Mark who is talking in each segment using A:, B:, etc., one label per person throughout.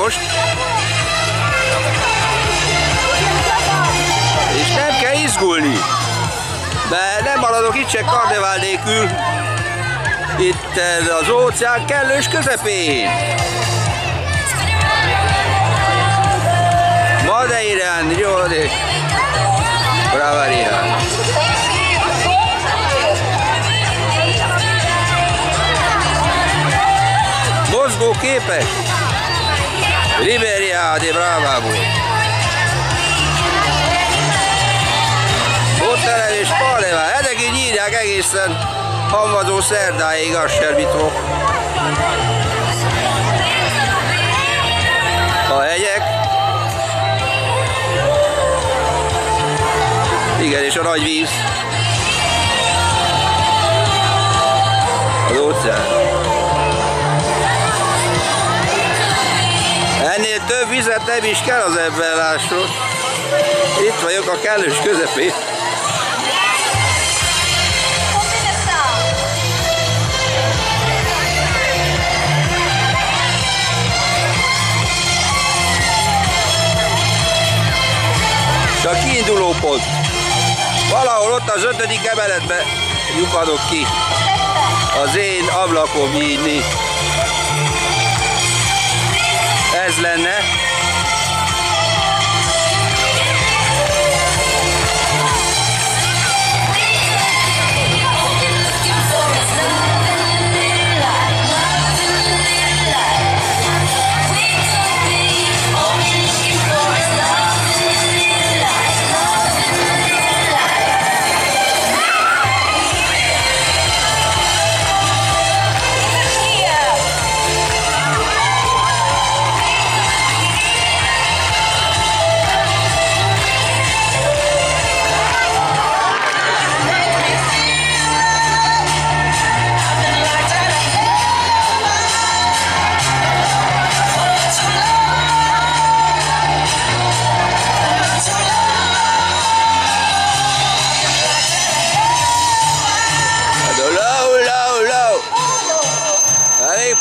A: most. És nem kell izgulni. Mert nem maradok itt se karnevál nélkül. Itt az óceán kellős közepén. Madeirán, jó, de... Bravaria. Mozgó. Riberia de Bravo. Otterem és Paleva. Ezek így írják egészen hamvadó szerdáig, az Servitó. A hegyek. Igen, és a nagy víz. Az óceán. Vizet nem is kell az ebben lásról. Itt vagyok a kellős közepén. a kiinduló pont. Valahol ott az ötödik emeletbe lyukadok ki. Az én ablakom nyílni. Ez lenne.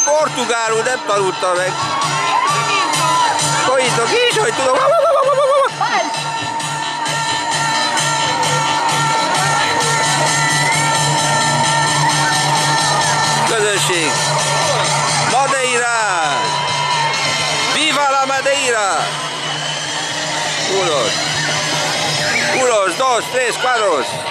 A: Portugálul nem tanulta meg. Folyítok is, hogy tudom. Közösség. Madeira. Viva la Madeira. Unos. Unos, dos, tres, cuatro.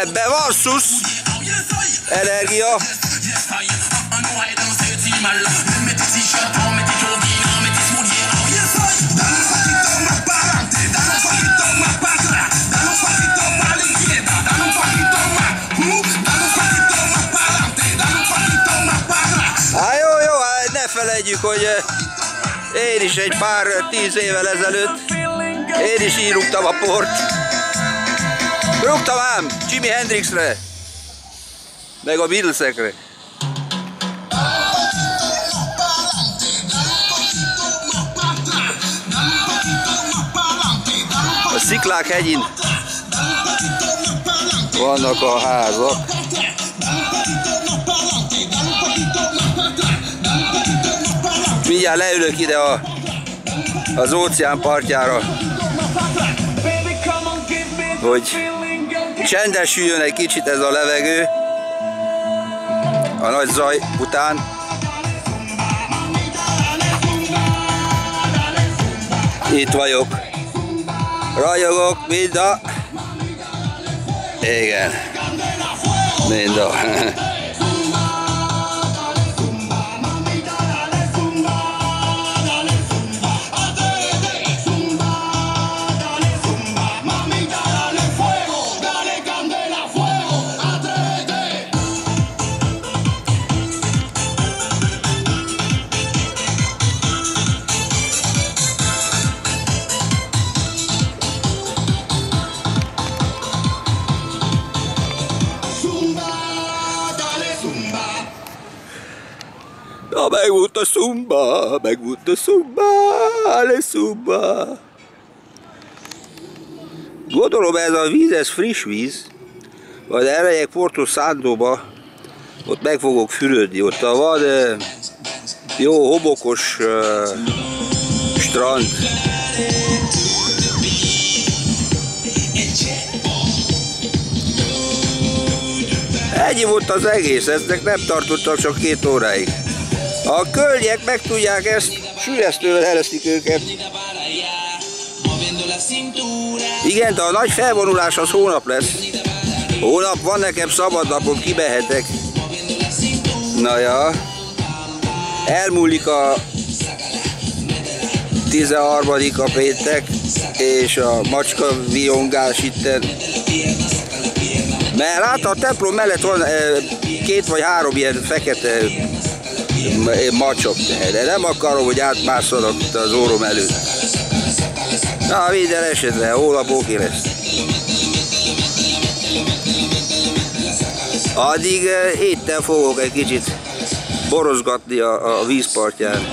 A: Ebbe van szusz, energia. Hát jó, jó, ne felejtjük, hogy eh, én is egy pár eh, tíz évvel ezelőtt én is íruktam a port. Rúgtam ám Jimi Hendrixre, meg a Beatlesekre. A Sziklák hegyin vannak a házak. Mindjárt leülök ide a, az óceán partjára, hogy csendesüljön egy kicsit ez a levegő a nagy zaj után. Itt vagyok. Rajogok, mind a... Igen. Mind a... Na megvolt a szumba, megvolt a szumba, le szumba. Gondolom ez a víz, ez friss víz, majd elmegyek Porto Szándóba, ott meg fogok fürödni, ott van jó homokos uh, strand. Ennyi volt az egész, eznek nem tartottak csak két óráig. A kölgyek meg tudják ezt, sűresztővel eresztik őket. Igen, de a nagy felvonulás az hónap lesz. Hónap van nekem szabad napom, kibehetek. Na ja. Elmúlik a 13. a péntek, és a macska viongás itten. Mert hát a templom mellett van két vagy három ilyen fekete macsok, de nem akarom, hogy átmászolok az órom előtt. Na, minden esetre, holnap oké lesz. Addig étten fogok egy kicsit borozgatni a, a vízpartján.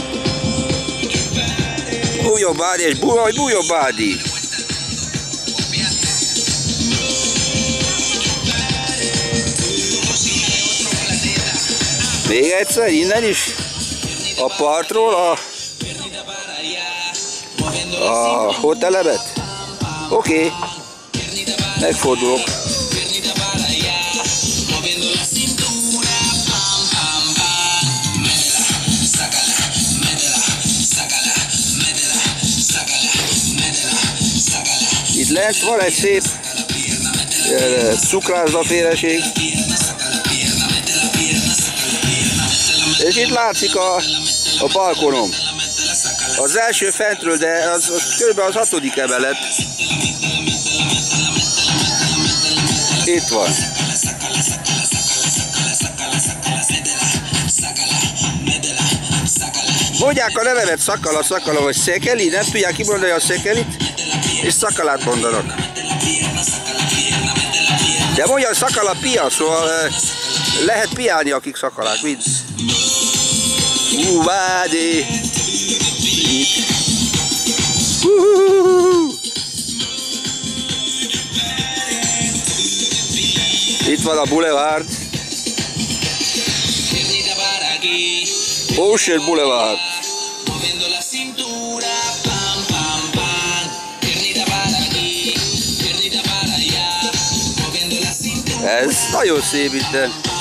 A: Bújjon Bádi, és bújjon Bádi! Még egyszer, innen is a partról a, a hotelebet? Oké, okay. megfordulok. Itt lent van egy szép cukrászda-féreség. És itt látszik a, a balkonom. Az első fentről, de az, az kb. az hatodik emelet. Itt van. Mondják a nevemet szakala, szakala vagy szekeli, nem tudják kimondani a szekelit, és szakalát mondanak. De mondja, szakala pia, szóval lehet piálni, akik szakalák, mind. Vádi! Itt van a Boulevard. Ocean Boulevard. Ez nagyon szép itt.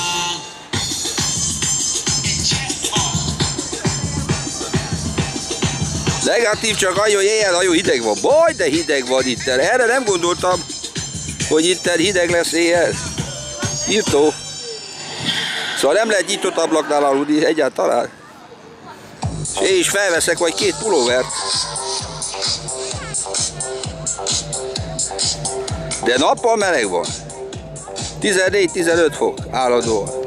A: Negatív csak annyi, hogy éjjel nagyon hideg van. Baj, de hideg van itt. Erre nem gondoltam, hogy itt hideg lesz éjjel. Írtó. Szóval nem lehet nyitott ablaknál aludni egyáltalán. És én is felveszek vagy két pulóvert. De nappal meleg van. 14-15 fok állandóan.